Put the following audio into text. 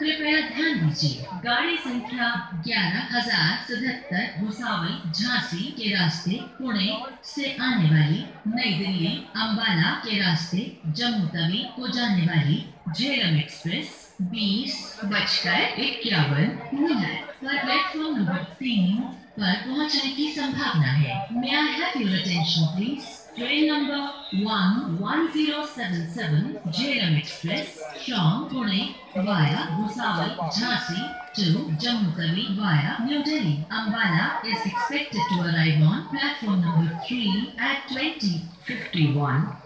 कृपया ध्यान दीजिए। गाड़ी संख्या ग्यारह हज़ार सतहत्तर, भुसावल, झांसी के रास्ते, पुणे से आने वाली नई दिल्ली अम्बाला के रास्ते, जम्मू तवी को जाने वाली झेलम एक्सप्रेस, बीस बजकर इक्यावन मिनट। पर प्लेटफॉर्म नंबर तीन पर पहुँचने की संभावना है। May I have your attention please Train number 11077 JLM Express from Pune via Bhusawal, Jhansi to Jammu Tawi via New Delhi. Ambala is expected to arrive on platform number 3 at 2051.